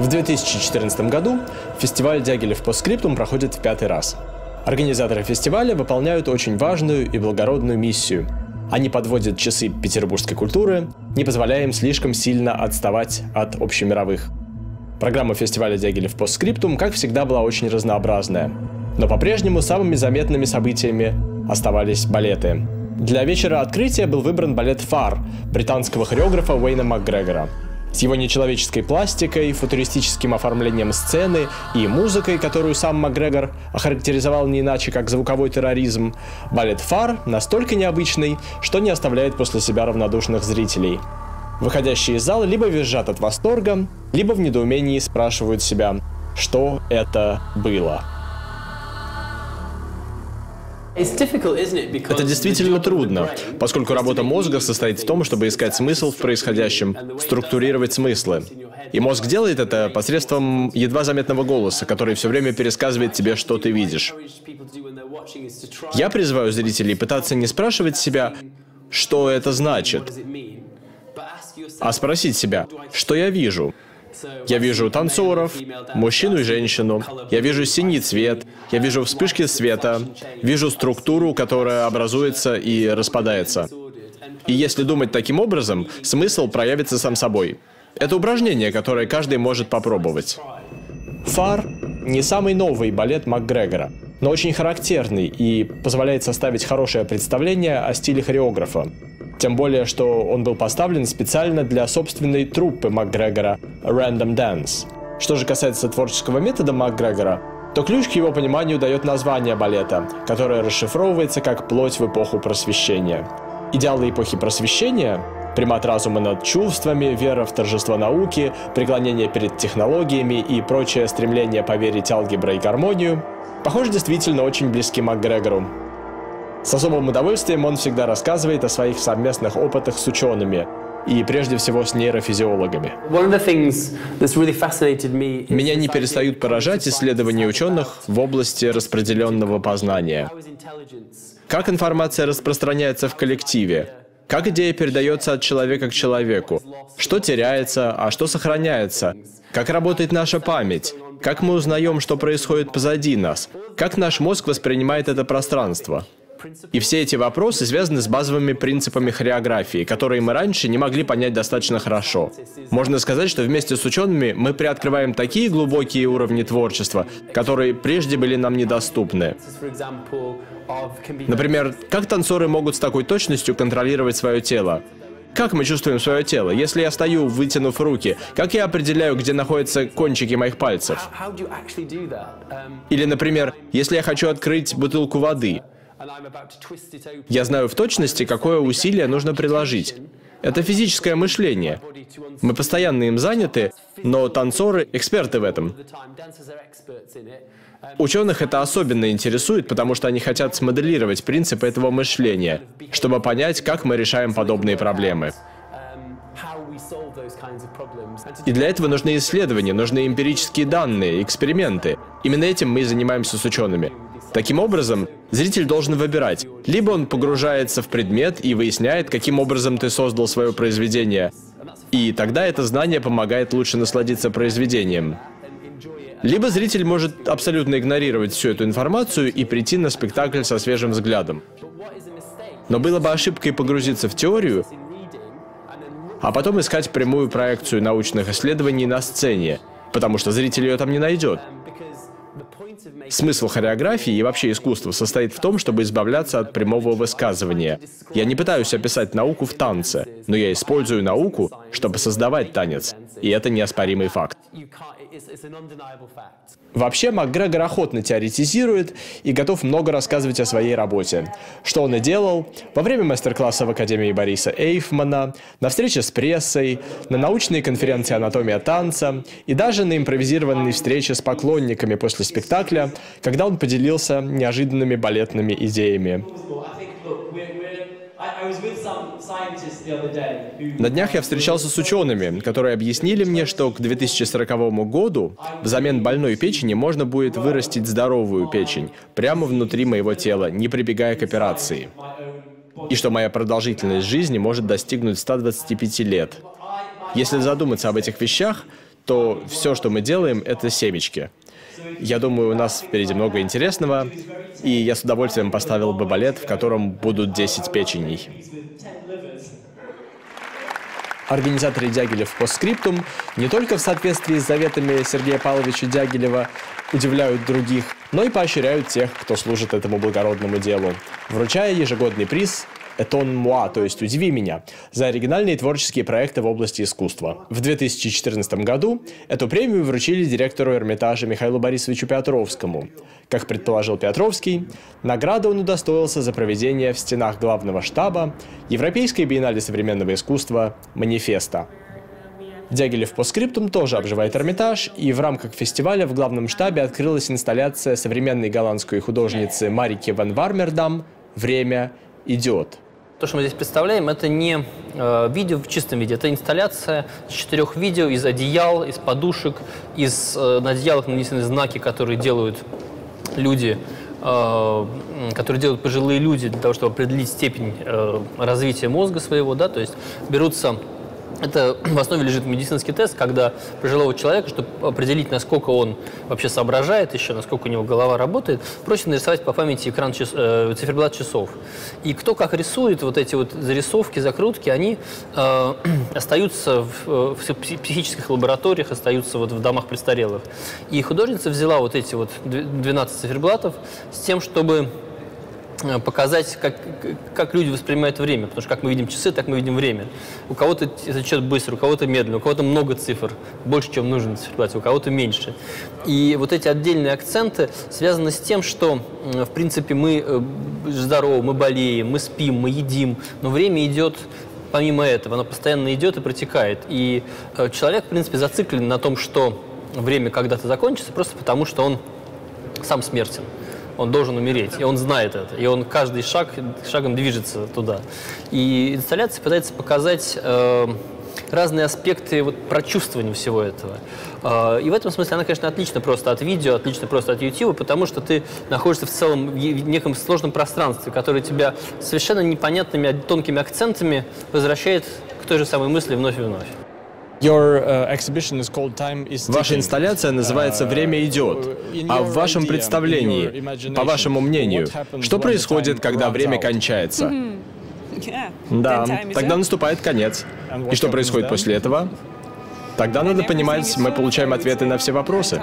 В 2014 году фестиваль Дягилев по скриптум проходит в пятый раз. Организаторы фестиваля выполняют очень важную и благородную миссию. Они подводят часы петербургской культуры, не позволяя им слишком сильно отставать от общемировых. Программа фестиваля Дягилев по скриптум, как всегда, была очень разнообразная. Но по-прежнему самыми заметными событиями оставались балеты. Для вечера открытия был выбран балет «Фар» британского хореографа Уэйна МакГрегора. С его нечеловеческой пластикой, футуристическим оформлением сцены и музыкой, которую сам Макгрегор охарактеризовал не иначе, как звуковой терроризм, балет «Фар» настолько необычный, что не оставляет после себя равнодушных зрителей. Выходящие из зала либо визжат от восторга, либо в недоумении спрашивают себя, что это было. Это действительно трудно, поскольку работа мозга состоит в том, чтобы искать смысл в происходящем, структурировать смыслы. И мозг делает это посредством едва заметного голоса, который все время пересказывает тебе, что ты видишь. Я призываю зрителей пытаться не спрашивать себя, что это значит, а спросить себя, что я вижу, я вижу танцоров, мужчину и женщину. Я вижу синий цвет. Я вижу вспышки света. Вижу структуру, которая образуется и распадается. И если думать таким образом, смысл проявится сам собой. Это упражнение, которое каждый может попробовать. Фар – не самый новый балет МакГрегора, но очень характерный и позволяет составить хорошее представление о стиле хореографа. Тем более, что он был поставлен специально для собственной труппы МакГрегора Random Dance. Что же касается творческого метода МакГрегора, то ключ к его пониманию дает название балета, которое расшифровывается как «плоть в эпоху просвещения». Идеалы эпохи просвещения примат разума над чувствами, вера в торжество науки, преклонение перед технологиями и прочее стремление поверить алгебре и гармонию, похоже, действительно очень близки МакГрегору. С особым удовольствием он всегда рассказывает о своих совместных опытах с учеными, и прежде всего с нейрофизиологами. Меня не перестают поражать исследования ученых в области распределенного познания. Как информация распространяется в коллективе? Как идея передается от человека к человеку? Что теряется, а что сохраняется? Как работает наша память? Как мы узнаем, что происходит позади нас? Как наш мозг воспринимает это пространство? И все эти вопросы связаны с базовыми принципами хореографии, которые мы раньше не могли понять достаточно хорошо. Можно сказать, что вместе с учеными мы приоткрываем такие глубокие уровни творчества, которые прежде были нам недоступны. Например, как танцоры могут с такой точностью контролировать свое тело? Как мы чувствуем свое тело? Если я стою, вытянув руки, как я определяю, где находятся кончики моих пальцев? Или, например, если я хочу открыть бутылку воды, я знаю в точности, какое усилие нужно приложить. Это физическое мышление. Мы постоянно им заняты, но танцоры – эксперты в этом. Ученых это особенно интересует, потому что они хотят смоделировать принципы этого мышления, чтобы понять, как мы решаем подобные проблемы. И для этого нужны исследования, нужны эмпирические данные, эксперименты. Именно этим мы и занимаемся с учеными. Таким образом, зритель должен выбирать. Либо он погружается в предмет и выясняет, каким образом ты создал свое произведение. И тогда это знание помогает лучше насладиться произведением. Либо зритель может абсолютно игнорировать всю эту информацию и прийти на спектакль со свежим взглядом. Но было бы ошибкой погрузиться в теорию, а потом искать прямую проекцию научных исследований на сцене, потому что зритель ее там не найдет. Смысл хореографии и вообще искусства состоит в том, чтобы избавляться от прямого высказывания. Я не пытаюсь описать науку в танце, но я использую науку, чтобы создавать танец. И это неоспоримый факт. Вообще, МакГрегор охотно теоретизирует и готов много рассказывать о своей работе. Что он и делал во время мастер-класса в Академии Бориса Эйфмана, на встрече с прессой, на научной конференции «Анатомия танца» и даже на импровизированной встрече с поклонниками после спектакля, когда он поделился неожиданными балетными идеями. На днях я встречался с учеными, которые объяснили мне, что к 2040 году взамен больной печени можно будет вырастить здоровую печень прямо внутри моего тела, не прибегая к операции. И что моя продолжительность жизни может достигнуть 125 лет. Если задуматься об этих вещах, то все, что мы делаем, это семечки. Я думаю, у нас впереди много интересного, и я с удовольствием поставил бы балет, в котором будут 10 печеней. Организаторы Дягилев по скриптум не только в соответствии с заветами Сергея Павловича Дягилева удивляют других, но и поощряют тех, кто служит этому благородному делу, вручая ежегодный приз «Этон Муа», то есть «Удиви меня», за оригинальные творческие проекты в области искусства. В 2014 году эту премию вручили директору Эрмитажа Михаилу Борисовичу Петровскому. Как предположил Петровский, награда он удостоился за проведение в стенах главного штаба Европейской биеннале современного искусства «Манифеста». Дягилев по скриптум тоже обживает Эрмитаж, и в рамках фестиваля в главном штабе открылась инсталляция современной голландской художницы Марики ван Вармердам «Время идет». То, что мы здесь представляем, это не э, видео в чистом виде, это инсталляция четырех видео из одеял, из подушек, из э, на одеялах нанесены знаки, которые делают люди, э, которые делают пожилые люди для того, чтобы определить степень э, развития мозга своего, да, то есть берутся это в основе лежит медицинский тест, когда пожилого человека, чтобы определить, насколько он вообще соображает еще, насколько у него голова работает, просят нарисовать по памяти экран час, э, циферблат часов. И кто как рисует, вот эти вот зарисовки, закрутки, они э, остаются в, в психических лабораториях, остаются вот в домах престарелых. И художница взяла вот эти вот 12 циферблатов с тем, чтобы Э, показать, как, как люди воспринимают время. Потому что как мы видим часы, так мы видим время. У кого-то это счет быстро, у кого-то медленно, у кого-то много цифр, больше, чем нужно цифровать, у кого-то меньше. И вот эти отдельные акценты связаны с тем, что, в принципе, мы э, здоровы, мы болеем, мы спим, мы едим, но время идет помимо этого, оно постоянно идет и протекает. И э, человек, в принципе, зациклен на том, что время когда-то закончится, просто потому что он сам смертен он должен умереть, и он знает это, и он каждый шаг, шагом движется туда. И инсталляция пытается показать э, разные аспекты вот, прочувствования всего этого. Э, и в этом смысле она, конечно, отлично просто от видео, отлично просто от YouTube, потому что ты находишься в целом в неком сложном пространстве, которое тебя совершенно непонятными тонкими акцентами возвращает к той же самой мысли вновь и вновь. Uh, Ваша инсталляция называется «Время идет». А в вашем представлении, по вашему мнению, что происходит, когда время кончается? Да, тогда наступает конец. И что происходит после этого? Тогда надо понимать, мы получаем ответы на все вопросы.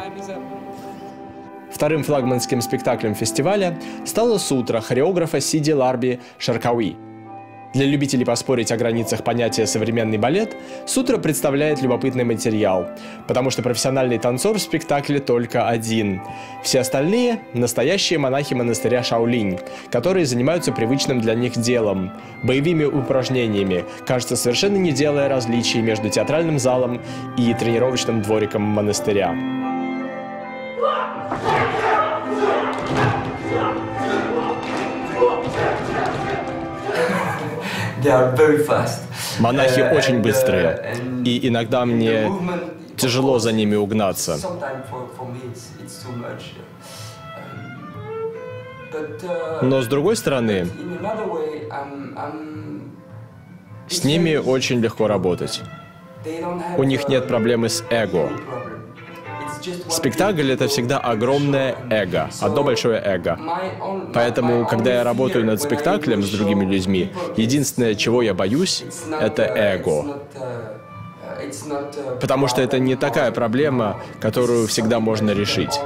Вторым флагманским спектаклем фестиваля стало «Сутра» хореографа Сиди Ларби Шаркауи – для любителей поспорить о границах понятия «современный балет» Сутра представляет любопытный материал, потому что профессиональный танцор в спектакле только один. Все остальные – настоящие монахи монастыря Шаолинь, которые занимаются привычным для них делом – боевыми упражнениями, кажется, совершенно не делая различий между театральным залом и тренировочным двориком монастыря. Монахи uh, очень быстрые, uh, и иногда мне тяжело за ними угнаться. Uh, Но с другой стороны, с ними очень легко работать. У них нет проблемы с эго. Спектакль — это всегда огромное эго, одно большое эго. Поэтому, когда я работаю над спектаклем с другими людьми, единственное, чего я боюсь, это эго. Потому что это не такая проблема, которую всегда можно решить.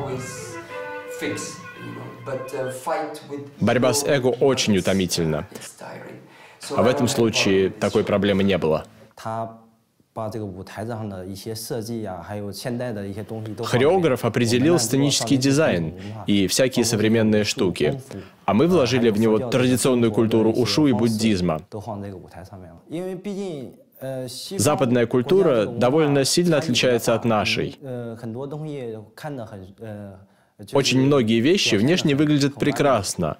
Борьба с эго очень утомительна. А в этом случае такой проблемы не было. Хореограф определил сценический дизайн и всякие современные штуки, а мы вложили в него традиционную культуру ушу и буддизма. Западная культура довольно сильно отличается от нашей. Очень многие вещи внешне выглядят прекрасно,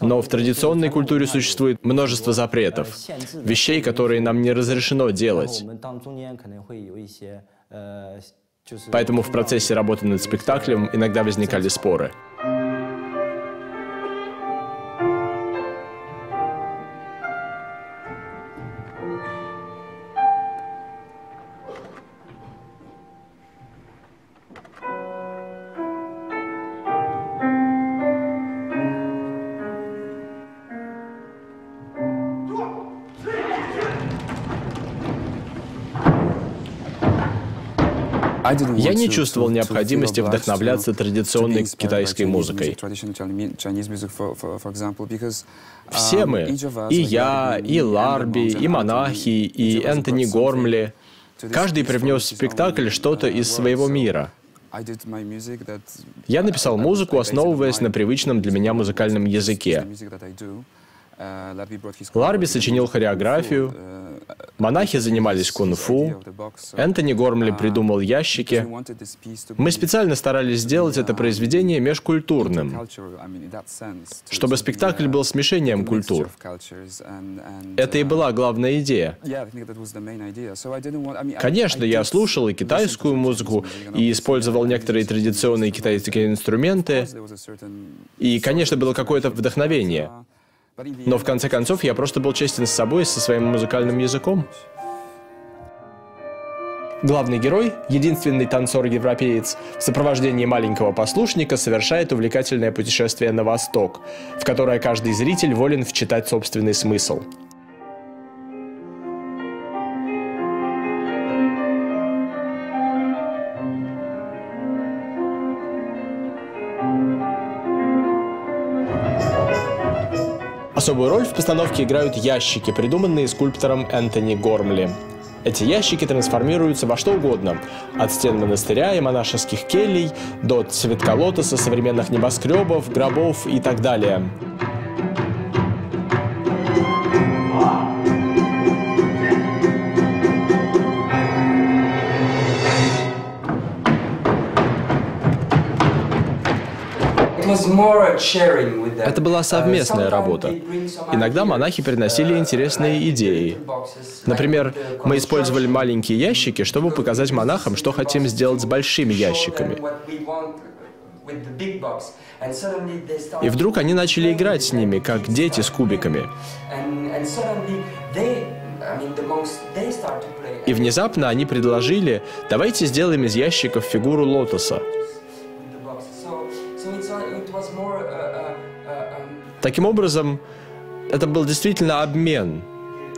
но в традиционной культуре существует множество запретов, вещей, которые нам не разрешено делать. Поэтому в процессе работы над спектаклем иногда возникали споры. Я не чувствовал необходимости вдохновляться традиционной китайской музыкой. Все мы, и я, и Ларби, и монахи, и Энтони Гормли, каждый привнес в спектакль что-то из своего мира. Я написал музыку, основываясь на привычном для меня музыкальном языке. Ларби сочинил хореографию, монахи занимались кунг-фу, Энтони Гормли придумал ящики. Мы специально старались сделать это произведение межкультурным, чтобы спектакль был смешением культур. Это и была главная идея. Конечно, я слушал и китайскую музыку, и использовал некоторые традиционные китайские инструменты, и, конечно, было какое-то вдохновение. Но в конце концов я просто был честен с собой и со своим музыкальным языком. Главный герой, единственный танцор-европеец, в сопровождении маленького послушника совершает увлекательное путешествие на восток, в которое каждый зритель волен вчитать собственный смысл – Особую роль в постановке играют ящики, придуманные скульптором Энтони Гормли. Эти ящики трансформируются во что угодно, от стен монастыря и монашеских келей до цветка лотоса современных небоскребов, гробов и так далее. Это была совместная работа. Иногда монахи приносили интересные идеи. Например, мы использовали маленькие ящики, чтобы показать монахам, что хотим сделать с большими ящиками. И вдруг они начали играть с ними, как дети с кубиками. И внезапно они предложили, давайте сделаем из ящиков фигуру лотоса. Таким образом, это был действительно обмен.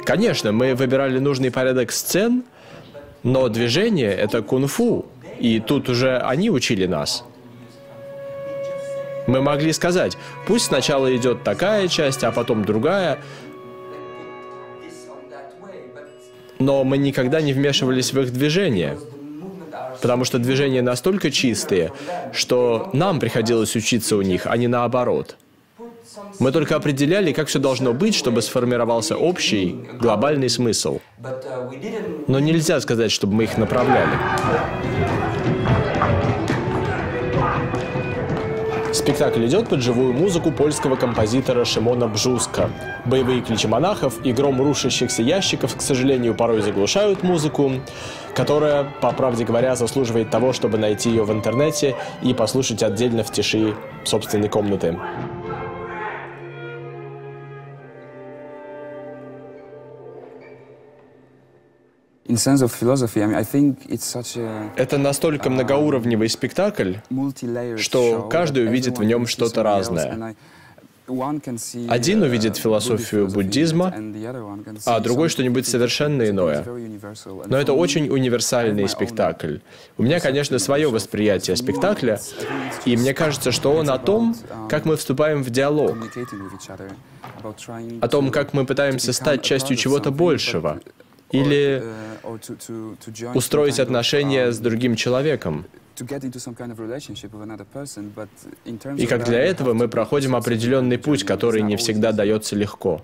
Конечно, мы выбирали нужный порядок сцен, но движение — это кунг-фу, и тут уже они учили нас. Мы могли сказать, пусть сначала идет такая часть, а потом другая, но мы никогда не вмешивались в их движение, потому что движения настолько чистые, что нам приходилось учиться у них, а не наоборот. Мы только определяли, как все должно быть, чтобы сформировался общий, глобальный смысл. Но нельзя сказать, чтобы мы их направляли. Спектакль идет под живую музыку польского композитора Шимона Бжуска. Боевые кличи монахов и гром рушащихся ящиков, к сожалению, порой заглушают музыку, которая, по правде говоря, заслуживает того, чтобы найти ее в интернете и послушать отдельно в тиши собственной комнаты. Это настолько многоуровневый спектакль, что каждый увидит в нем что-то разное. Один увидит философию буддизма, а другой что-нибудь совершенно иное. Но это очень универсальный спектакль. У меня, конечно, свое восприятие спектакля, и мне кажется, что он о том, как мы вступаем в диалог, о том, как мы пытаемся стать частью чего-то большего, или устроить отношения с другим человеком. И как для этого мы проходим определенный путь, который не всегда дается легко.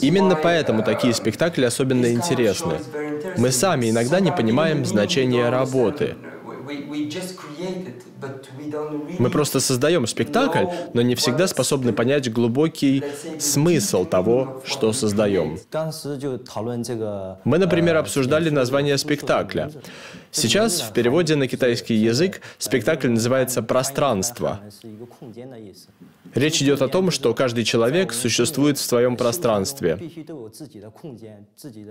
Именно поэтому такие спектакли особенно интересны. Мы сами иногда не понимаем значения работы. Мы просто создаем спектакль, но не всегда способны понять глубокий смысл того, что создаем. Мы, например, обсуждали название спектакля. Сейчас в переводе на китайский язык спектакль называется «Пространство». Речь идет о том, что каждый человек существует в своем пространстве.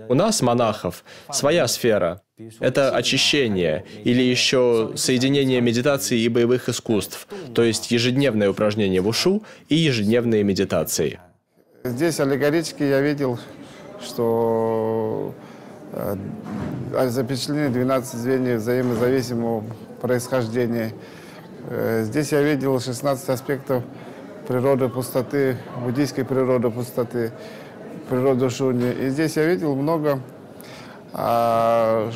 У нас, монахов, своя сфера. Это очищение или еще соединение медитации и боевых искусств, то есть ежедневное упражнение в ушу и ежедневные медитации. Здесь аллегорически я видел, что э, запечатлены 12 звеньев взаимозависимого происхождения. Э, здесь я видел 16 аспектов природы пустоты, буддийской природы пустоты, природы шуни. И здесь я видел много а,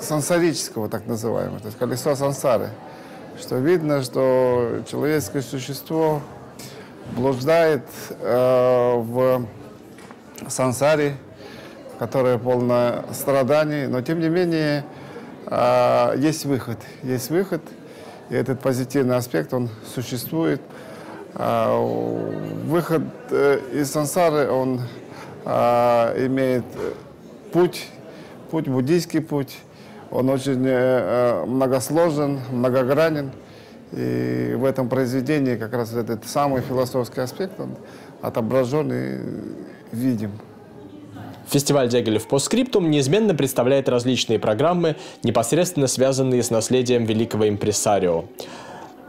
сансарического, так называемого, то есть колесо сансары, что видно, что человеческое существо блуждает э, в сансаре, которая полна страданий, но тем не менее э, есть выход, есть выход – и этот позитивный аспект, он существует. А, выход э, из сансары, он а, имеет путь, путь, буддийский путь. Он очень э, э, многосложен, многогранен. И в этом произведении как раз этот самый философский аспект, он отображен и видим. Фестиваль Дягилев по скриптум неизменно представляет различные программы, непосредственно связанные с наследием великого импресарио.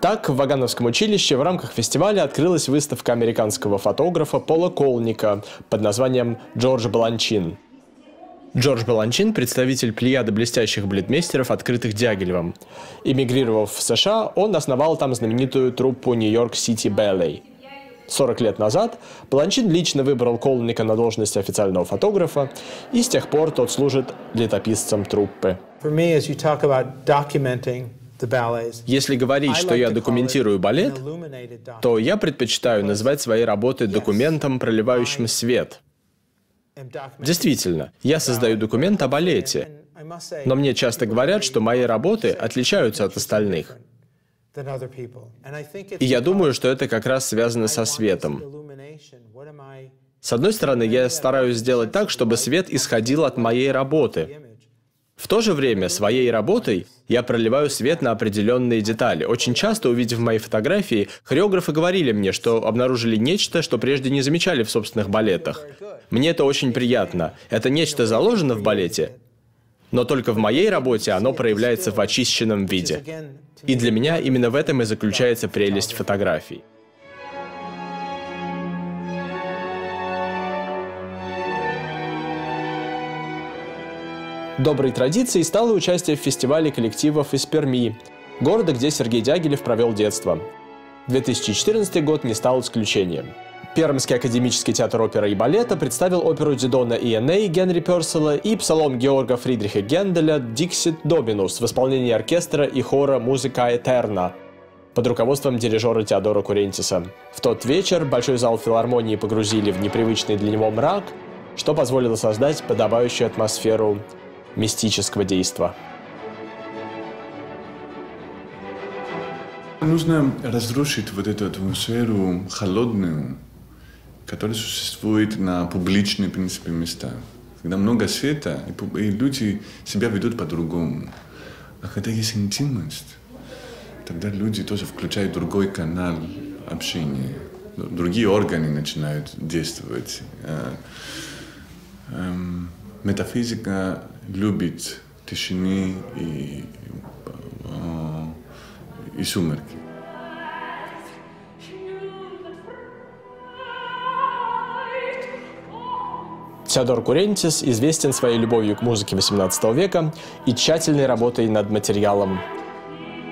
Так, в Вагановском училище в рамках фестиваля открылась выставка американского фотографа Пола Колника под названием «Джордж Баланчин». Джордж Баланчин – представитель плеяды блестящих бледмейстеров, открытых Дягилевым. Эмигрировав в США, он основал там знаменитую труппу Нью-Йорк Сити Ballet – 40 лет назад Бланчин лично выбрал Колника на должность официального фотографа, и с тех пор тот служит летописцем труппы. Если говорить, что я документирую балет, то я предпочитаю называть свои работы документом, проливающим свет. Действительно, я создаю документ о балете, но мне часто говорят, что мои работы отличаются от остальных. И я думаю, что это как раз связано со светом. С одной стороны, я стараюсь сделать так, чтобы свет исходил от моей работы. В то же время своей работой я проливаю свет на определенные детали. Очень часто, увидев мои фотографии, хореографы говорили мне, что обнаружили нечто, что прежде не замечали в собственных балетах. Мне это очень приятно. Это нечто заложено в балете, но только в моей работе оно проявляется в очищенном виде. И для меня именно в этом и заключается прелесть фотографий. Доброй традицией стало участие в фестивале коллективов из Перми, города, где Сергей Дягилев провел детство. 2014 год не стал исключением. Пермский академический театр оперы и балета представил оперу Дидона и Эней Генри Персела и псалом Георга Фридриха Генделя «Диксит Доминус» в исполнении оркестра и хора «Музыка Этерна» под руководством дирижера Теодора Курентиса. В тот вечер большой зал филармонии погрузили в непривычный для него мрак, что позволило создать подобающую атмосферу мистического действа. Нужно разрушить вот эту атмосферу холодную, который существует на публичные, в принципе, места. Когда много света, и люди себя ведут по-другому. А когда есть интимность, тогда люди тоже включают другой канал общения. Другие органы начинают действовать. Э, эм, метафизика любит тишины и, э, и сумерки. Теодор Курентис известен своей любовью к музыке XVIII века и тщательной работой над материалом.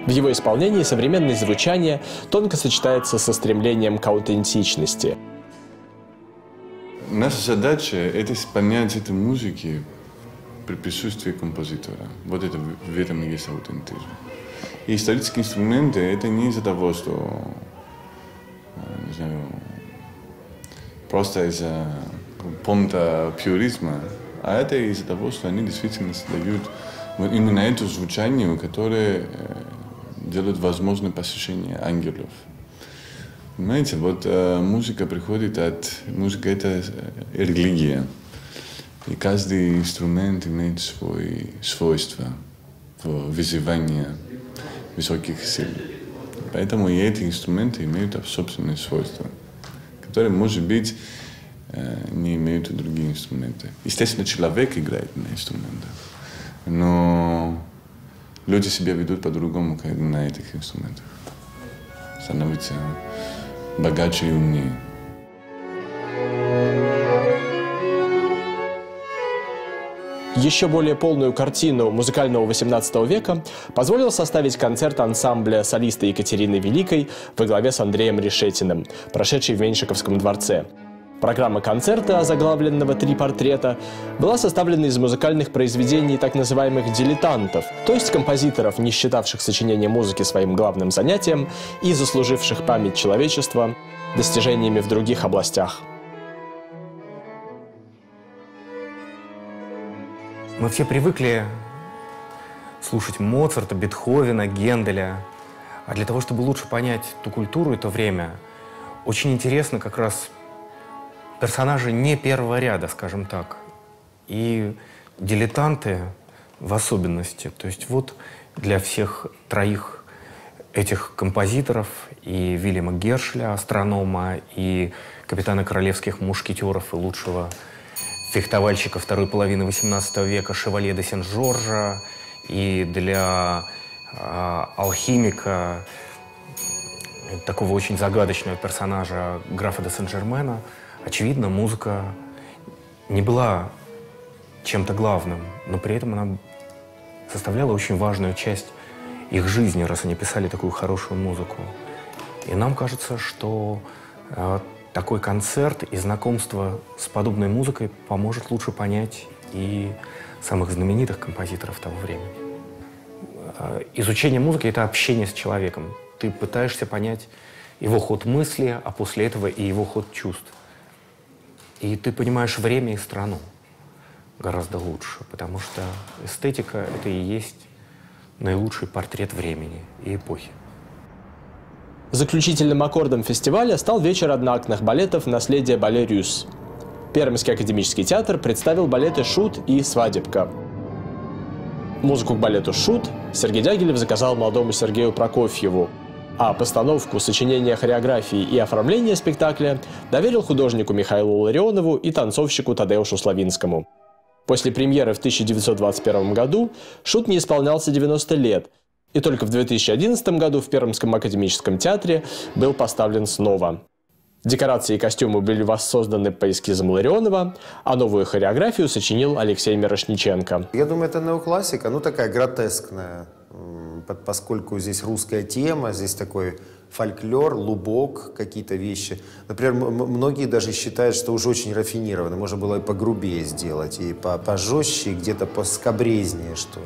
В его исполнении современное звучание тонко сочетается со стремлением к аутентичности. Наша задача – это понять эту музыки при присутствии композитора. Вот это в этом и есть аутентизм. И исторические инструменты – это не из-за того, что, не знаю, просто из-за понта пюризма, а это из-за того, что они действительно создают именно это звучание, которое делают возможным посещение ангелов. Понимаете, вот э, музыка приходит от... Музыка — это э, религия. И каждый инструмент имеет свои свойства в вызывании высоких сил. Поэтому и эти инструменты имеют собственные свойства, которые, может быть, э, не имеют другие инструменты. Естественно, человек играет на инструментах, но люди себя ведут по-другому на этих инструментах. Становятся богаче и умнее. Еще более полную картину музыкального XVIII века позволил составить концерт ансамбля солиста Екатерины Великой во главе с Андреем Решетиным, прошедший в Меньшиковском дворце. Программа концерта, озаглавленного «Три портрета», была составлена из музыкальных произведений так называемых «дилетантов», то есть композиторов, не считавших сочинение музыки своим главным занятием и заслуживших память человечества достижениями в других областях. Мы все привыкли слушать Моцарта, Бетховена, Генделя. А для того, чтобы лучше понять ту культуру и то время, очень интересно как раз персонажи не первого ряда, скажем так, и дилетанты в особенности. То есть вот для всех троих этих композиторов и Вильяма Гершля, астронома, и капитана королевских мушкетеров и лучшего фехтовальщика второй половины XVIII века Шевалье де Сен-Жоржа, и для э, алхимика такого очень загадочного персонажа графа де Сен-Жермена – Очевидно, музыка не была чем-то главным, но при этом она составляла очень важную часть их жизни, раз они писали такую хорошую музыку. И нам кажется, что э, такой концерт и знакомство с подобной музыкой поможет лучше понять и самых знаменитых композиторов того времени. Э, изучение музыки — это общение с человеком. Ты пытаешься понять его ход мысли, а после этого и его ход чувств. И ты понимаешь время и страну гораздо лучше, потому что эстетика — это и есть наилучший портрет времени и эпохи. Заключительным аккордом фестиваля стал вечер одноактных балетов «Наследие Балерюс». Пермский академический театр представил балеты «Шут» и «Свадебка». Музыку к балету «Шут» Сергей Дягилев заказал молодому Сергею Прокофьеву, а постановку, сочинение хореографии и оформление спектакля доверил художнику Михаилу Ларионову и танцовщику Тадеушу Славинскому. После премьеры в 1921 году Шут не исполнялся 90 лет, и только в 2011 году в Пермском академическом театре был поставлен снова. Декорации и костюмы были воссозданы по эскизам Ларионова, а новую хореографию сочинил Алексей Мирошниченко. Я думаю, это неоклассика, ну такая гротескная поскольку здесь русская тема, здесь такой фольклор, лубок, какие-то вещи. Например, многие даже считают, что уже очень рафинировано. Можно было и погрубее сделать, и пожестче, и где-то поскобрезнее, что ли.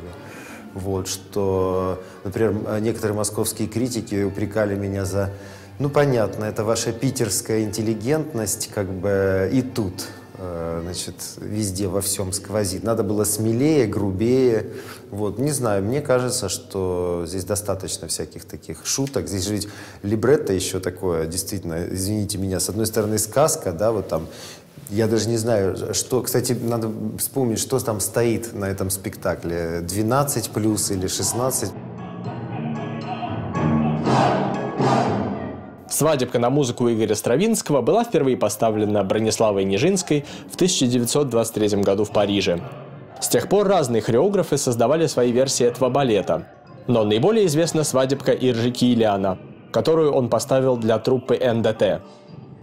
Вот, что, например, некоторые московские критики упрекали меня за, ну, понятно, это ваша питерская интеллигентность, как бы, и тут Э, значит, везде во всем сквозит. Надо было смелее, грубее. Вот, не знаю, мне кажется, что здесь достаточно всяких таких шуток. Здесь же ведь либретто еще такое, действительно, извините меня, с одной стороны сказка, да, вот там я даже не знаю, что... Кстати, надо вспомнить, что там стоит на этом спектакле. 12 плюс или 16? Свадебка на музыку Игоря Стравинского была впервые поставлена Брониславой Нижинской в 1923 году в Париже. С тех пор разные хореографы создавали свои версии этого балета. Но наиболее известна свадебка Иржи Килиана, которую он поставил для труппы НДТ.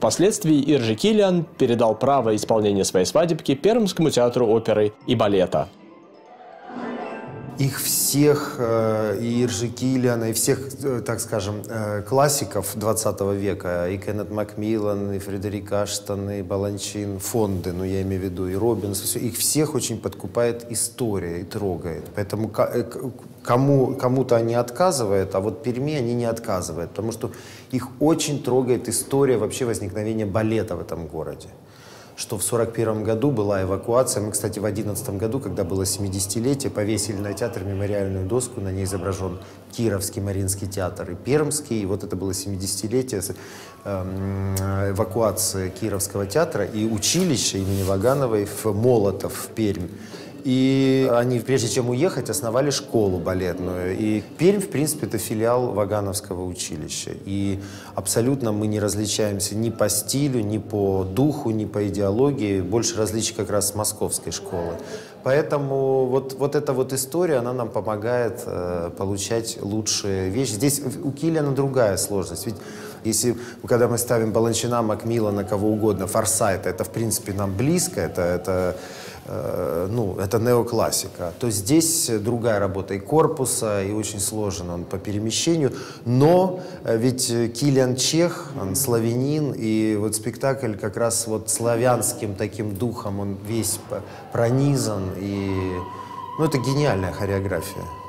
Впоследствии Иржи Килиан передал право исполнения своей свадебки Пермскому театру оперы и балета – их всех, э, и Иржи Киллиана, и всех, э, так скажем, э, классиков 20 века, и Кеннет Макмиллан, и Фредерик Аштон, и Баланчин, фонды, ну я имею в виду, и Робинс, все, их всех очень подкупает история и трогает. Поэтому кому, кому-то они отказывают, а вот Перми они не отказывают, потому что их очень трогает история вообще возникновения балета в этом городе что в 1941 году была эвакуация. Мы, кстати, в 2011 году, когда было 70-летие, повесили на театр мемориальную доску, на ней изображен Кировский Мариинский театр и Пермский. И вот это было 70-летие эм, эвакуации Кировского театра и училища имени Вагановой в Молотов, в Пермь. И они, прежде чем уехать, основали школу балетную. И Пермь, в принципе, это филиал Вагановского училища. И абсолютно мы не различаемся ни по стилю, ни по духу, ни по идеологии. Больше различий как раз с московской школы. Поэтому вот, вот эта вот история, она нам помогает э, получать лучшие вещи. Здесь у Киллиана другая сложность. Ведь если, когда мы ставим Баланчина, Макмиллана, кого угодно, Форсайта, это, в принципе, нам близко, это, это ну, это неоклассика, то здесь другая работа и корпуса, и очень сложен он по перемещению. Но э, ведь Килиан Чех, он славянин, и вот спектакль как раз вот славянским таким духом, он весь пронизан, и ну, это гениальная хореография.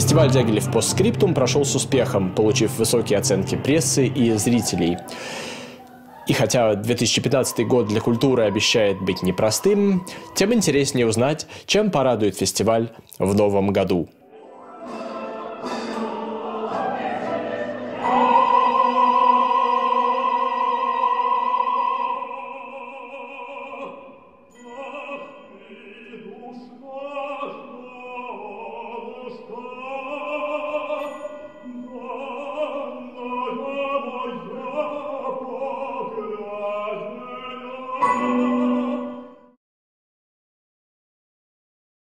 Фестиваль Дягилев постскриптум прошел с успехом, получив высокие оценки прессы и зрителей. И хотя 2015 год для культуры обещает быть непростым, тем интереснее узнать, чем порадует фестиваль в новом году.